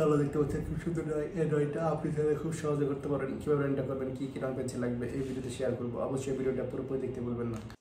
ভালো দেখতে পাচ্ছেন খুব সুন্দর এই ড্রয়িংটা আপনি তাহলে খুব সহজে করতে পারেন। কীভাবে ড্রয়িংটা করবেন, কী কী রং পেন্সিল লাগবে, এই ভিডিওতে শেয়ার করব। অবশ্যই ভিডিওটা পুরোপুরি দেখতে বলবেন না।